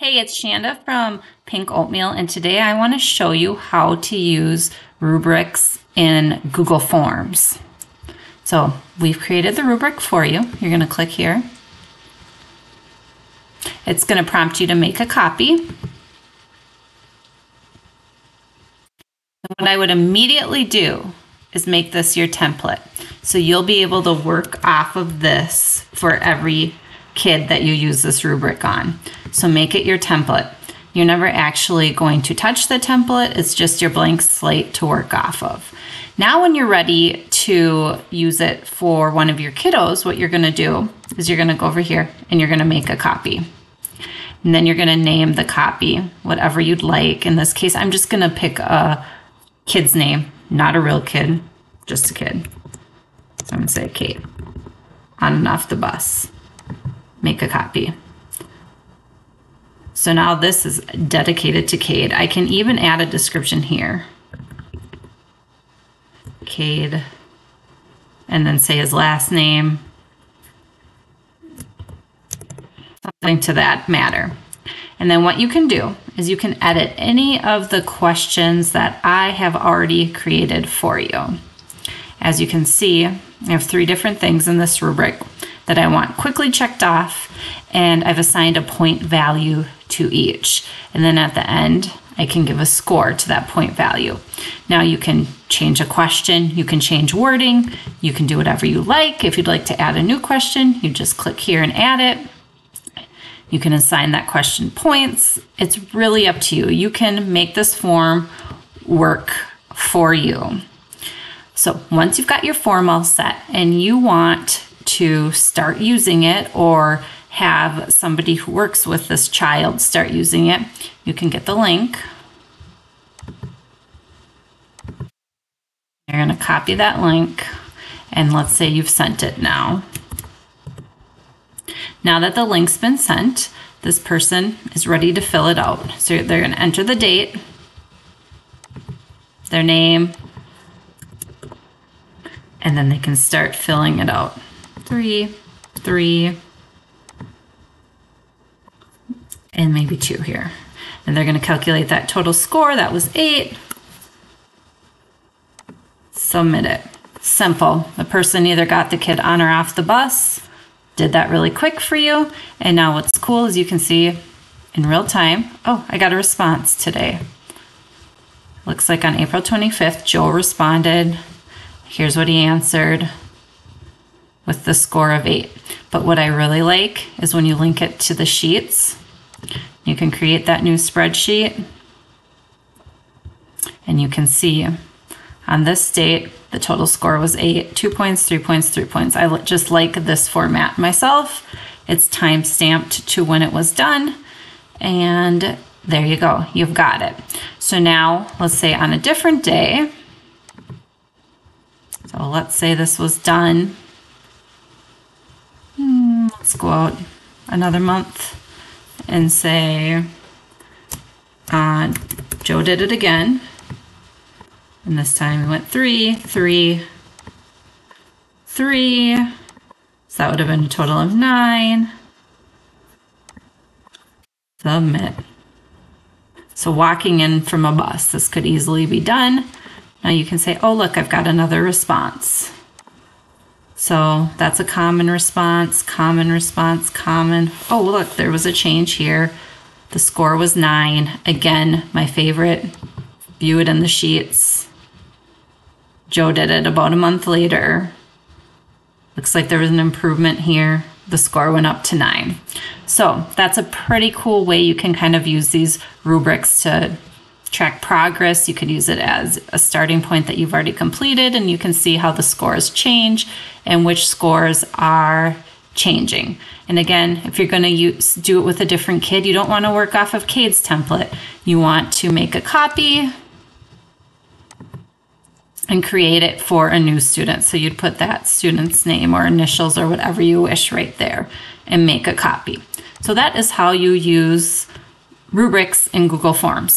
Hey, it's Shanda from Pink Oatmeal, and today I want to show you how to use rubrics in Google Forms. So we've created the rubric for you. You're going to click here. It's going to prompt you to make a copy. What I would immediately do is make this your template. So you'll be able to work off of this for every kid that you use this rubric on. So make it your template. You're never actually going to touch the template, it's just your blank slate to work off of. Now, when you're ready to use it for one of your kiddos, what you're gonna do is you're gonna go over here and you're gonna make a copy. And then you're gonna name the copy whatever you'd like. In this case, I'm just gonna pick a kid's name, not a real kid, just a kid. So I'm gonna say Cade on and off the bus make a copy. So now this is dedicated to Cade. I can even add a description here. Cade, and then say his last name, something to that matter. And then what you can do is you can edit any of the questions that I have already created for you. As you can see, I have three different things in this rubric that I want quickly checked off, and I've assigned a point value to each. And then at the end, I can give a score to that point value. Now you can change a question, you can change wording, you can do whatever you like. If you'd like to add a new question, you just click here and add it. You can assign that question points. It's really up to you. You can make this form work for you. So once you've got your form all set and you want to start using it or have somebody who works with this child start using it, you can get the link. You're going to copy that link and let's say you've sent it now. Now that the link's been sent, this person is ready to fill it out. So they're going to enter the date, their name, and then they can start filling it out three, three, and maybe two here. And they're going to calculate that total score. That was eight. Submit it. Simple. The person either got the kid on or off the bus, did that really quick for you. And now what's cool is you can see in real time, oh, I got a response today. Looks like on April 25th, Joe responded. Here's what he answered with the score of eight. But what I really like is when you link it to the sheets, you can create that new spreadsheet and you can see on this date, the total score was eight, two points, three points, three points. I just like this format myself. It's time stamped to when it was done. And there you go, you've got it. So now let's say on a different day, so let's say this was done let's go out another month and say uh, Joe did it again. And this time we went three, three, three. So that would have been a total of nine. Submit. So walking in from a bus, this could easily be done. Now you can say, oh, look, I've got another response. So that's a common response, common response, common. Oh, look, there was a change here. The score was nine. Again, my favorite. View it in the sheets. Joe did it about a month later. Looks like there was an improvement here. The score went up to nine. So that's a pretty cool way you can kind of use these rubrics to track progress. You could use it as a starting point that you've already completed, and you can see how the scores change and which scores are changing. And again, if you're going to use do it with a different kid, you don't want to work off of Cade's template. You want to make a copy and create it for a new student. So you'd put that student's name or initials or whatever you wish right there and make a copy. So that is how you use rubrics in Google Forms.